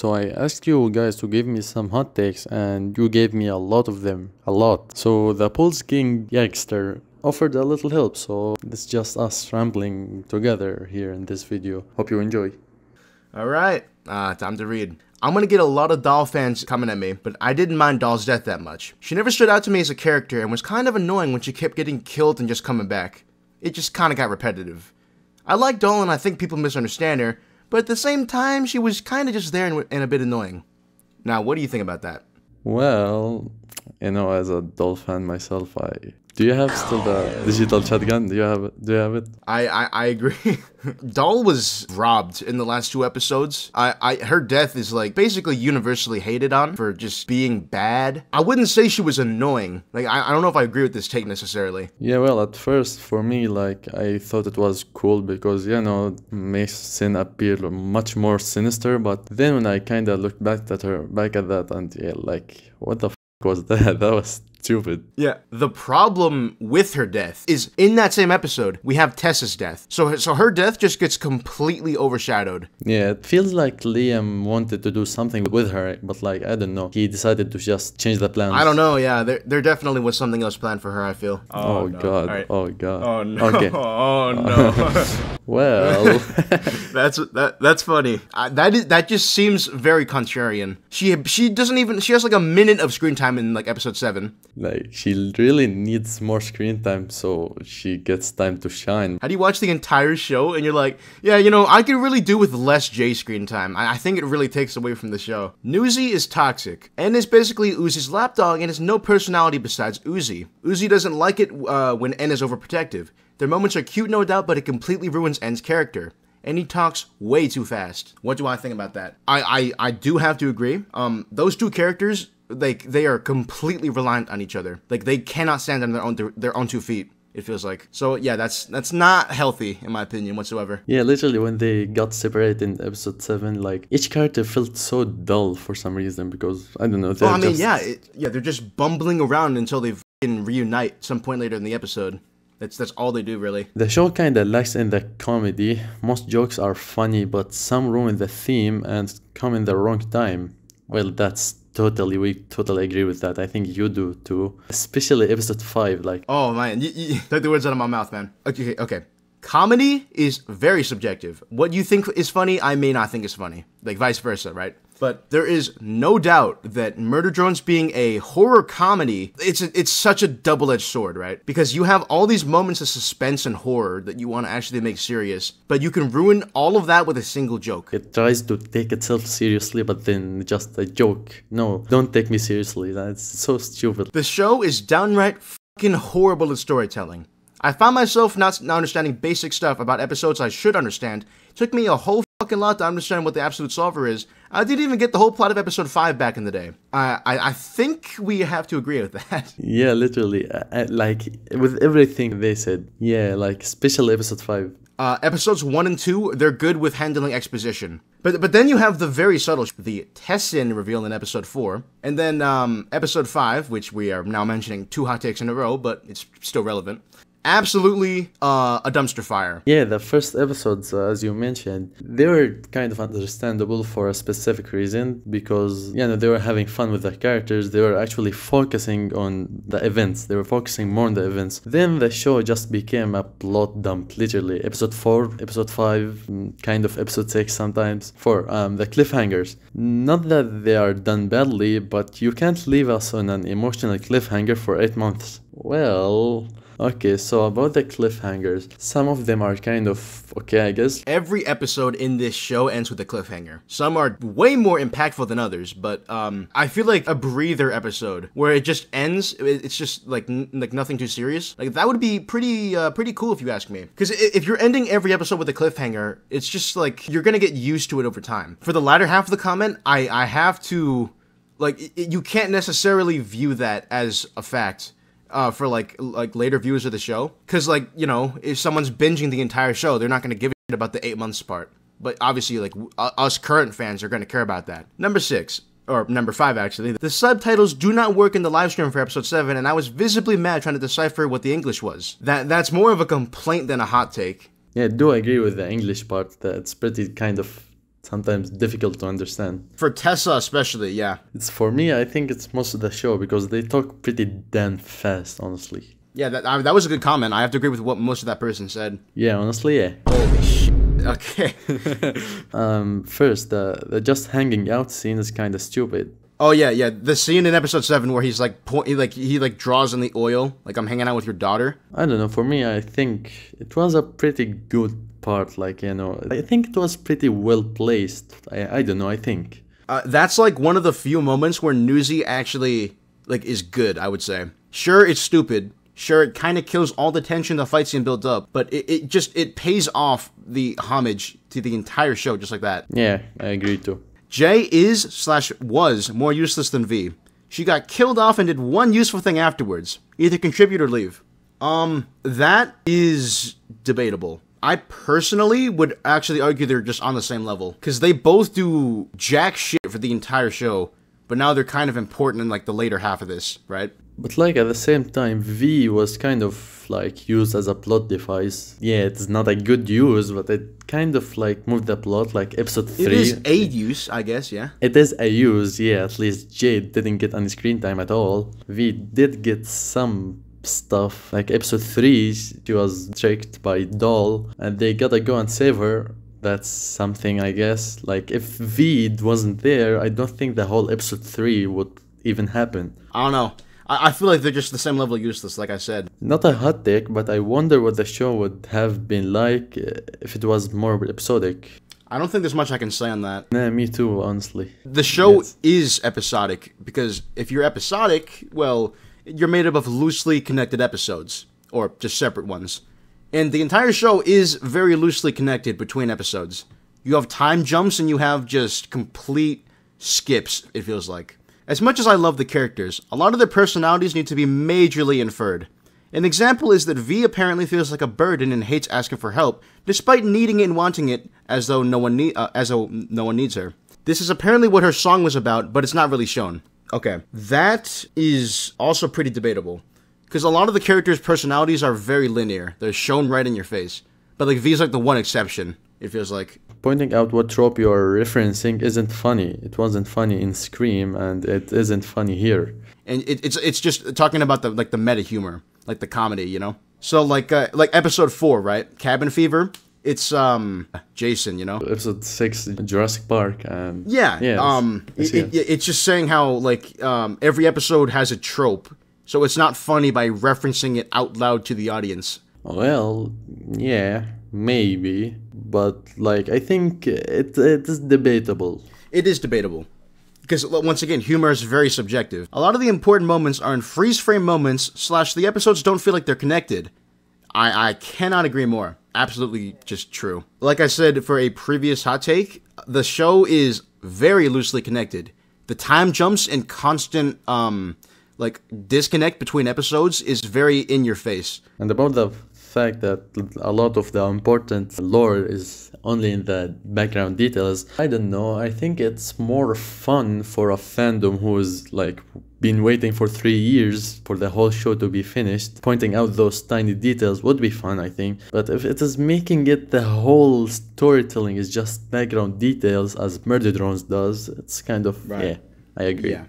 So I asked you guys to give me some hot takes and you gave me a lot of them. A lot. So the Pulse King Yagsterr offered a little help. So it's just us rambling together here in this video. Hope you enjoy. Alright, uh, time to read. I'm gonna get a lot of Doll fans coming at me, but I didn't mind Doll's death that much. She never stood out to me as a character and was kind of annoying when she kept getting killed and just coming back. It just kinda got repetitive. I like Doll and I think people misunderstand her, but at the same time, she was kinda just there and, and a bit annoying. Now, what do you think about that? Well, you know, as a Doll fan myself, I do you have still the digital shotgun? Do you have it? Do you have it? I I, I agree. Doll was robbed in the last two episodes. I, I her death is like basically universally hated on for just being bad. I wouldn't say she was annoying. Like I, I don't know if I agree with this take necessarily. Yeah, well, at first for me, like I thought it was cool because you know makes Cyn appear much more sinister. But then when I kind of looked back at her, back at that, and yeah, like what the f- was that? That was stupid. Yeah. The problem with her death is in that same episode, we have Tessa's death. So so her death just gets completely overshadowed. Yeah, it feels like Liam wanted to do something with her, but like I don't know, he decided to just change the plans. I don't know. Yeah, there there definitely was something else planned for her. I feel. Oh, oh no. god. All right. Oh god. Oh no. Okay. Oh no. Well, that's that that's funny. That is that just seems very contrarian. She she doesn't even she has like a minute of screen time in like episode 7. like she really needs more screen time so she gets time to shine. How do you watch the entire show and you're like, yeah, you know, I could really do with less J screen time. I, I think it really takes away from the show. Nuzi is toxic and is basically Uzi's lapdog and has no personality besides Uzi. Uzi doesn't like it uh, when N is overprotective. Their moments are cute, no doubt, but it completely ruins N's character. And he talks way too fast. What do I think about that? I, I, I do have to agree. Um, those two characters, like they are completely reliant on each other. Like they cannot stand on their own their own two feet. It feels like. So yeah, that's that's not healthy in my opinion whatsoever. Yeah, literally when they got separated in episode seven, like each character felt so dull for some reason because I don't know. Well, I mean, just- yeah, it, yeah, they're just bumbling around until they fucking reunite some point later in the episode. That's that's all they do really. The show kinda lacks in the comedy. Most jokes are funny, but some ruin the theme and come in the wrong time. Well, that's totally we totally agree with that. I think you do too. Especially episode five, like Oh man, you, you took the words out of my mouth, man. Okay, okay. Comedy is very subjective. What you think is funny, I may not think is funny. Like vice versa, right? But there is no doubt that Murder Drones being a horror comedy, it's a, it's such a double-edged sword, right? Because you have all these moments of suspense and horror that you want to actually make serious, but you can ruin all of that with a single joke. it tries to take itself seriously, but then just a joke. No, don't take me seriously. That's so stupid. The show is downright fucking horrible at storytelling. I found myself not, not understanding basic stuff about episodes I should understand. It took me a whole fucking lot to understand what the absolute solver is. I didn't even get the whole plot of episode 5 back in the day. I, I, I think we have to agree with that. Yeah, literally, I, I- like with everything they said. Yeah, like especially episode five. Uh, episodes 1 and 2, they're good with handling exposition. But but then you have the very subtle, the Tessin reveal in episode 4. And then um, episode 5, which we are now mentioning two hot takes in a row, but it's still relevant. Absolutely uh, a dumpster fire. Yeah, the first episodes, uh, as you mentioned, they were kind of understandable for a specific reason because, you know, they were having fun with the characters. They were actually focusing on the events. They were focusing more on the events. Then the show just became a plot dump, literally. Episode 4, episode 5, mm, kind of episode 6 sometimes. For um, the cliffhangers. Not that they are done badly, but you can't leave us on an emotional cliffhanger for 8 months. Well... Okay, so about the cliffhangers, some of them are kind of okay, I guess. Every episode in this show ends with a cliffhanger. Some are way more impactful than others, but um, I feel like a breather episode where it just ends. It's just like like nothing too serious. Like that would be pretty uh, pretty cool if you ask me. Because if you're ending every episode with a cliffhanger, it's just like you're gonna get used to it over time. For the latter half of the comment, I I have to like i- i- you can't necessarily view that as a fact uh, for like like later viewers of the show? Because like you know if someone's binging the entire show they're not going to give a shit about the eight months part. But obviously like w- us current fans are going to care about that. Number six or number five actually the subtitles do not work in the live stream for episode 7 and i was visibly mad trying to decipher what the english was. That that's more of a complaint than a hot take. Yeah, I do agree with the English part that it's pretty kind of sometimes difficult to understand. For Tessa, especially, yeah. It's for me, I think it's most of the show because they talk pretty damn fast, honestly. Yeah, that, I, that was a good comment. I have to agree with what most of that person said. Yeah, honestly, yeah. Holy shit. Okay. Um, first, the, the just hanging out scene is kind of stupid. Oh yeah, yeah. The scene in episode seven where he's like, point, he, like he like draws in the oil, like I'm hanging out with your daughter. I don't know, for me, I think it was a pretty good part. Like, you know, I think it was pretty well placed. I, I don't know, I think. Uh, that's like one of the few moments where Nuzi actually like is good. I would say. Sure, it's stupid. Sure, it kind of kills all the tension the fight scene builds up, but it, it just it pays off the homage to the entire show just like that. Yeah, I agree too. J is slash was more useless than V. She got killed off and did one useful thing afterwards. Either contribute or leave. Um, that is debatable. I personally would actually argue they're just on the same level because they both do jack shit for the entire show, but now they're kind of important in like the later half of this, right? But like at the same time, V was kind of like used as a plot device. Yeah, it's not a good use, but it kind of like moved the plot. Like episode three, is a use, I guess, yeah. It is a use, yeah. At least Jade didn't get any screen time at all. V did get some stuff. Like episode three, she was tricked by Doll, and they gotta go and save her. That's something, I guess. Like if V wasn't there, I don't think the whole episode three would even happen. I don't know. I, I feel like they're just the same level of useless, like I said. Not a hot take, but I wonder what the show would have been like uh, if it was more episodic. I don't think there's much I can say on that. Nah, me too, honestly. The show Yes. is episodic because if you're episodic, well, you're made up of loosely connected episodes or just separate ones. And the entire show is very loosely connected between episodes. You have time jumps and you have just complete skips, it feels like. As much as I love the characters, a lot of their personalities need to be majorly inferred. An example is that V apparently feels like a burden and hates asking for help, despite needing it and wanting it, as though no one need, uh, as though no one needs her. This is apparently what her song was about, but it's not really shown. Okay, that is also pretty debatable, because a lot of the characters' personalities are very linear. They're shown right in your face. But like V's like the one exception. It feels like. Pointing out what trope you are referencing isn't funny. It wasn't funny in Scream, and it isn't funny here. and it, it's it's just talking about the like the meta humor, like the comedy, you know. So like uh, like episode four, right? Cabin Fever. It's um Jason, you know. Episode six, Jurassic Park, and Yeah. yeah. um. I It, it, it's just saying how like um every episode has a trope, so it's not funny by referencing it out loud to the audience. Well, yeah, maybe, but like I think it it is debatable. It is debatable. Because once again, humor is very subjective. A lot of the important moments are in freeze frame moments, slash, the episodes don't feel like they're connected. I, I cannot agree more. Absolutely just true. Like I said for a previous hot take, the show is very loosely connected. The time jumps and constant, um, like, disconnect between episodes is very in your face. And about the fact that a lot of the important lore is only in the background details, I don't know. I think it's more fun for a fandom who's like been waiting for three years for the whole show to be finished. Pointing out those tiny details would be fun, I think. But if it is making it the whole storytelling is just background details as Murder Drones does, it's kind of Right. yeah. I agree. Yeah,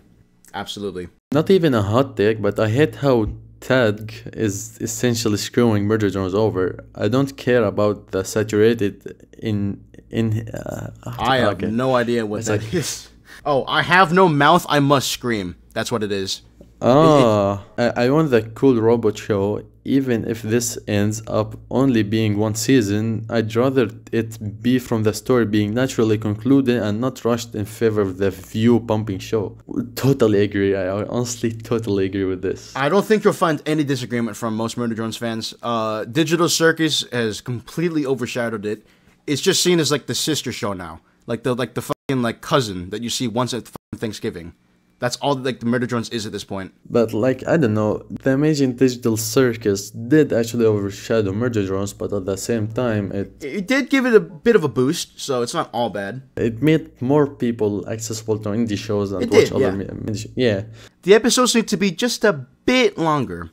absolutely. Not even a hot take, but I hate how Tag is essentially screwing Murder Drones over. I don't care about the saturated in in. Uh, I have okay. no idea what It's that like- is. Oh, I have no mouth, I must scream. That's what it is. Oh, I, I want the cool robot show. Even if this ends up only being one season, I'd rather it be from the story being naturally concluded and not rushed in favor of the view pumping show. Totally agree. I honestly totally agree with this. I don't think you'll find any disagreement from most Murder Drones fans. Uh, Digital Circus has completely overshadowed it. It's just seen as like the sister show now, like the like the fucking like cousin that you see once at Thanksgiving. That's all that like the Murder Drones is at this point. But like I don't know, the Amazing Digital Circus did actually overshadow Murder Drones, but at the same time, it It did give it a bit of a boost, so it's not all bad. it made more people accessible to indie shows and It watch did, other yeah. yeah. The episodes need to be just a bit longer.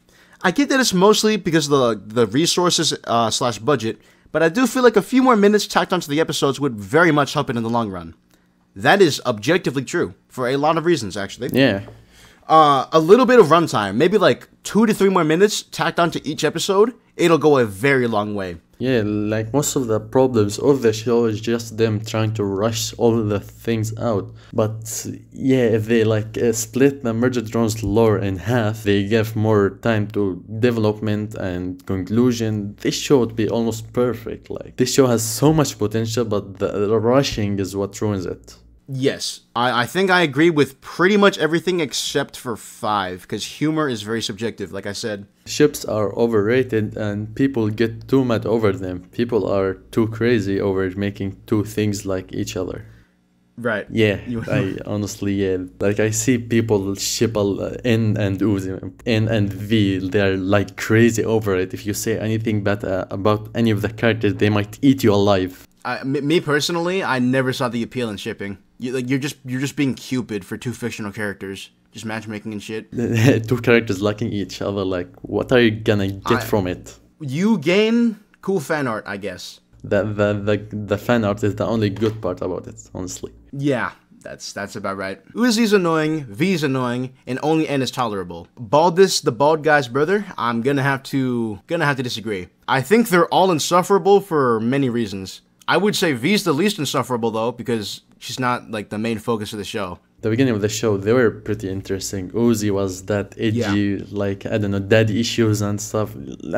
I get that it's mostly because of the the resources uh, slash budget, but I do feel like a few more minutes tacked onto the episodes would very much help it in the long run. That is objectively true for a lot of reasons, actually. Yeah. Uh, a little bit of runtime, maybe like two to three more minutes tacked onto each episode, it'll go a very long way. Yeah, like most of the problems of the show is just them trying to rush all the things out. But yeah, if they like uh, split the Murder Drones lore in half, they give more time to development and conclusion. This show would be almost perfect. Like this show has so much potential, but the, the rushing is what ruins it. Yes, I, I think I agree with pretty much everything except for five, because humor is very subjective, like I said. Ships are overrated and people get too mad over them. People are too crazy over making two things like each other. Right. Yeah, I honestly yeah, like I see people ship uh, N and Uzi, N and V. They're like crazy over it. If you say anything bad uh, about any of the characters, they might eat you alive. I, me personally, I never saw the appeal in shipping. You, like you're just you're just being Cupid for two fictional characters, just matchmaking and shit. Two characters liking each other. Like, what are you gonna get I- from it? You gain cool fan art, I guess. The, the the the fan art is the only good part about it. Honestly. Yeah, that's that's about right. Uzi's annoying, V's annoying, and only N is tolerable. Baldus, the bald guy's brother, I'm gonna have to gonna have to disagree. I think they're all insufferable for many reasons. I would say V's the least insufferable though, because she's not like the main focus of the show. the beginning of the show they were pretty interesting. Uzi was that edgy like i don't know daddy issues and stuff.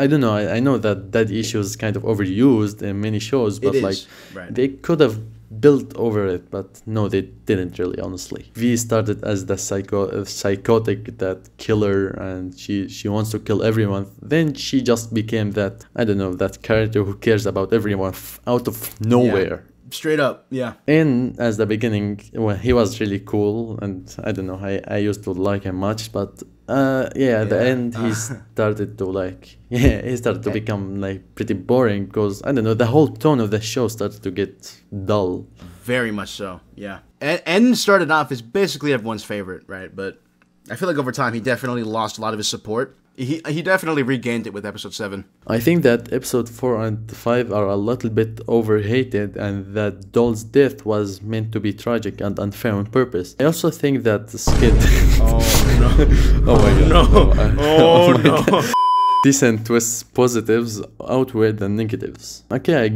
I don't know i, I know that daddy issues is kind of overused in many shows but like right. they could have built over it but no they didn't really honestly. V started as the psycho uh, psychotic that killer and she she wants to kill everyone. Then she just became that i don't know that character who cares about everyone f- out of nowhere Straight up, yeah. in as the beginning well he was really cool and i don't know i, I used to like him much but uh yeah at the end he started to like yeah he started to become like pretty boring because i don't know the whole tone of the show started to get dull Very much so, yeah. And N started off as basically everyone's favorite, right? But I feel like over time he definitely lost a lot of his support. He he definitely regained it with episode seven. i think that episode 4 and 5 are a little bit overhated and that doll's death was meant to be tragic and unfair on purpose i also think that the skit Oh no! oh my god no! I- Oh my no! God. decent twists positives outweigh the negatives okay I,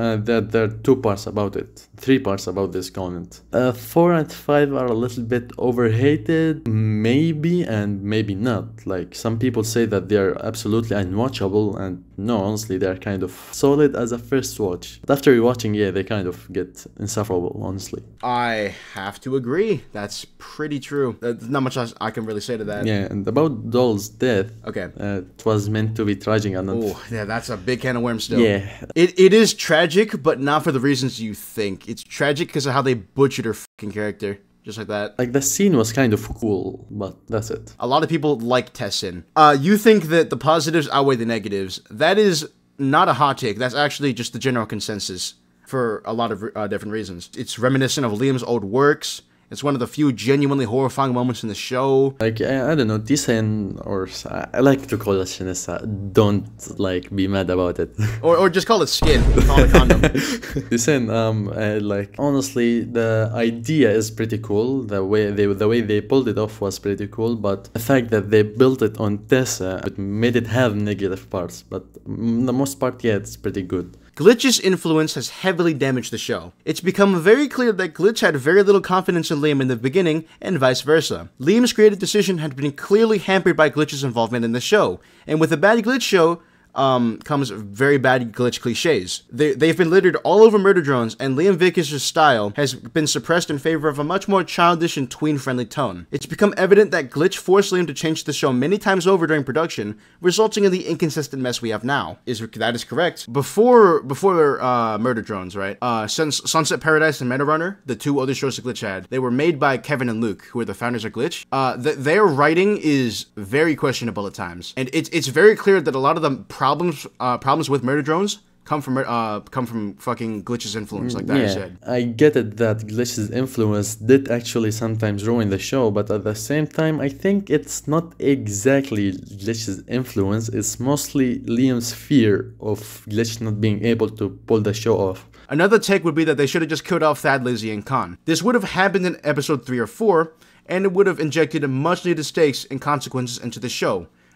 uh, there, there are two parts about it three parts about this comment uh, four and five are a little bit overhated maybe and maybe not like some people say that they are absolutely unwatchable and no honestly they're kind of solid as a first watch but after rewatching yeah they kind of get insufferable honestly I have to agree. That's pretty true. There's not much else I can really say to that. yeah and about doll's death Okay. uh, it was meant to be tragic and. Oh, yeah, that's a big can of worms still. Yeah. It, it is tragic, but not for the reasons you think. It's tragic because of how they butchered her fucking character. Just like that. Like the scene was kind of cool, but that's it. A lot of people like Tessin. Uh, you think that the positives outweigh the negatives. That is not a hot take. That's actually just the general consensus for a lot of uh, different reasons. It's reminiscent of Liam's old works. It's one of the few genuinely horrifying moments in the show. Like I, I don't know, Tisen or I like to call it Shinesa. Don't like be mad about it. Or, or just call it skin. Call it condom. Tisen, um, like honestly, the idea is pretty cool. The way they the way they pulled it off was pretty cool. But the fact that they built it on Tessa, it made it have negative parts. But mm, the most part, yeah, it's pretty good. Glitch's influence has heavily damaged the show. It's become very clear that Glitch had very little confidence in Liam in the beginning, and vice versa. Liam's creative decision had been clearly hampered by Glitch's involvement in the show, and with a bad Glitch show, um, comes very bad glitch cliches. They, they've been littered all over Murder Drones, and Liam Vickers' style has been suppressed in favor of a much more childish and tween-friendly tone. It's become evident that Glitch forced Liam to change the show many times over during production, resulting in the inconsistent mess we have now. Is that is correct? Before before uh, Murder Drones, right? Uh, Suns- Sunset Paradise and Meta Runner, the two other shows that Glitch had, they were made by Kevin and Luke, who are the founders of Glitch. Uh, th- their writing is very questionable at times, and it's it's very clear that a lot of the problems uh, problems with Murder Drones come from uh come from fucking glitch's influence, like that yeah, said. I get it that Glitch's influence did actually sometimes ruin the show, but at the same time, I think it's not exactly Glitch's influence, it's mostly Liam's fear of Glitch not being able to pull the show off. Another take would be that they should have just killed off Thad, Lizzie, and Khan. This would have happened in episode 3 or 4, and it would have injected much needed stakes and consequences into the show,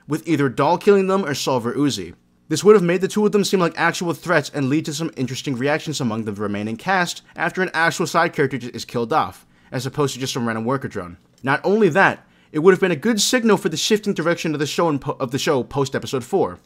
with either Doll killing them or Solver Uzi. This would have made the two of them seem like actual threats and lead to some interesting reactions among the remaining cast after an actual side character is killed off, as opposed to just some random worker drone. Not only that, it would have been a good signal for the shifting direction of the show po- of the show post episode 4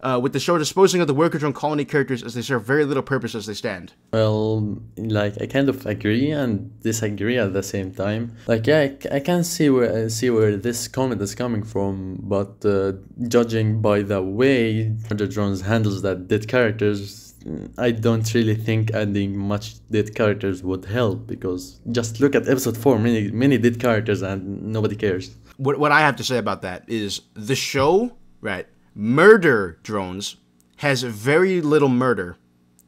uh, with the show disposing of the worker drone colony characters as they serve very little purpose as they stand. Well, like I kind of agree and disagree at the same time. Like yeah, I, I can see where see where this comment is coming from, but uh, judging by the way the drones handles that dead characters, I don't really think adding much dead characters would help because just look at episode four, many many dead characters and nobody cares. What what I have to say about that is the show, right? Murder drones has very little murder.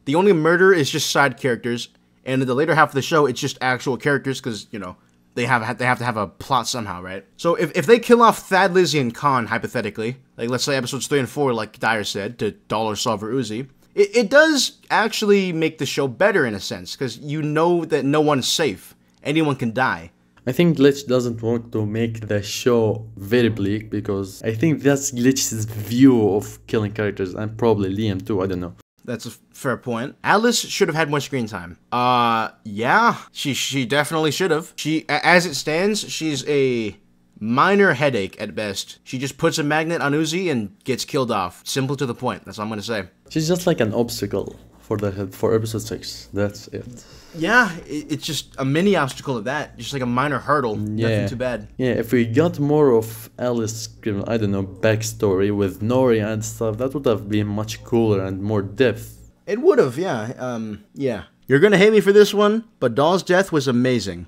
The only murder is just side characters, and in the later half of the show, it's just actual characters because you know they have they have to have a plot somehow, right? So if, if they kill off Thad, Lizzie, and Khan hypothetically, like let's say episodes three and four, like Dyer said, to Dollar Solver Uzi, it, it does actually make the show better in a sense because you know that no one's safe, anyone can die. I think Glitch doesn't want to make the show very bleak because I think that's Glitch's view of killing characters and probably Liam too, I don't know. That's a fair point. Alice should have had more screen time. Uh, yeah, she she definitely should have. She, as it stands, she's a minor headache at best. She just puts a magnet on Uzi and gets killed off. Simple to the point. That's all I'm gonna say. She's just like an obstacle for the for episode six. That's it. Yeah, it, it's just a mini obstacle of that, just like a minor hurdle. Yeah. Nothing too bad. Yeah, if we got more of Alice, I don't know, backstory with Nori and stuff, that would have been much cooler and more depth. It would have, yeah. Um, yeah. You're gonna hate me for this one, but Doll's death was amazing.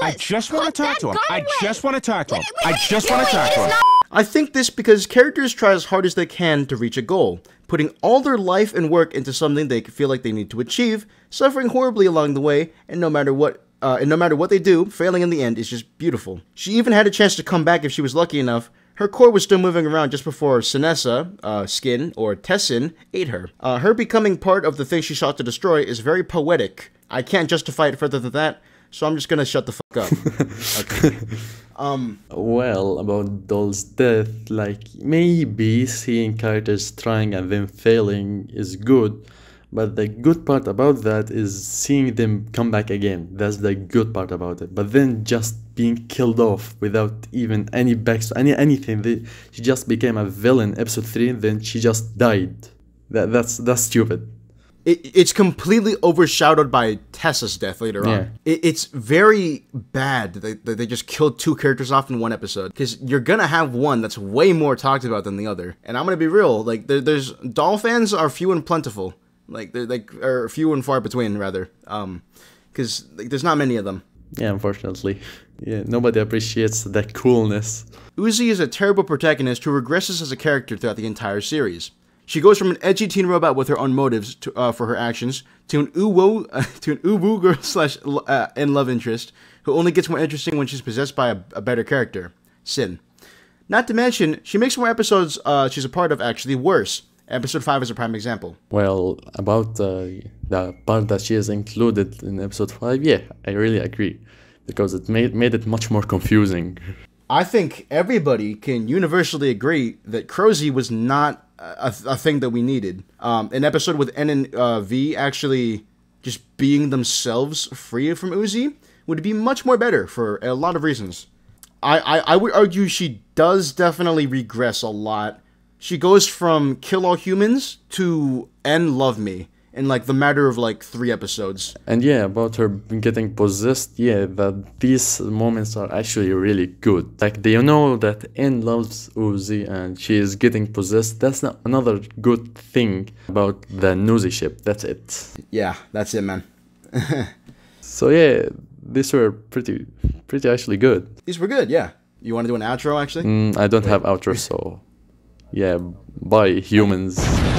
I just want to talk to him. I just want to talk to him. I just want to talk to him. I think this because characters try as hard as they can to reach a goal, putting all their life and work into something they feel like they need to achieve, suffering horribly along the way, and no matter what, uh, and no matter what they do, failing in the end is just beautiful. She even had a chance to come back if she was lucky enough. Her core was still moving around just before Sinessa, uh, Skin, or Tessin ate her. Uh, her becoming part of the thing she sought to destroy is very poetic. I can't justify it further than that, so I'm just gonna shut the fuck up. okay. Um, well, about Doll's death, like maybe seeing characters trying and then failing is good, but the good part about that is seeing them come back again. That's the good part about it. But then just being killed off without even any backstory, any anything. They, she just became a villain episode three, and then she just died. That that's that's stupid. It, it's completely overshadowed by Tessa's death later Yeah. on. It, it's very bad that they, they just killed two characters off in one episode because you're gonna have one that's way more talked about than the other. And I'm gonna be real, like there, there's doll fans are few and plentiful, like they're like are few and far between rather, um, because like, there's not many of them. Yeah, unfortunately. Yeah, nobody appreciates that coolness. Uzi is a terrible protagonist who regresses as a character throughout the entire series. She goes from an edgy teen robot with her own motives to, uh, for her actions to an uwu uh, to an uwu girl slash uh, and love interest who only gets more interesting when she's possessed by a, a better character, Cyn. Not to mention, she makes more episodes uh, she's a part of actually worse. Episode five is a prime example. Well, about uh, the part that she is included in episode 5, yeah, I really agree. Because it made, made it much more confusing. I think everybody can universally agree that Crozy was not a, a thing that we needed. Um, an episode with N and uh, V actually just being themselves free from Uzi would be much more better for a lot of reasons. I, I, I would argue she does definitely regress a lot. She goes from kill all humans to N love me in like the matter of like three episodes. And yeah, about her getting possessed, yeah, that these moments are actually really good. Like, they know that N loves Uzi and she is getting possessed. That's not another good thing about the Nuzi ship. That's it. Yeah, that's it, man. So yeah, these were pretty, pretty actually good. These were good, yeah. You want to do an outro actually? Mm, I don't have outro, so yeah, bye humans.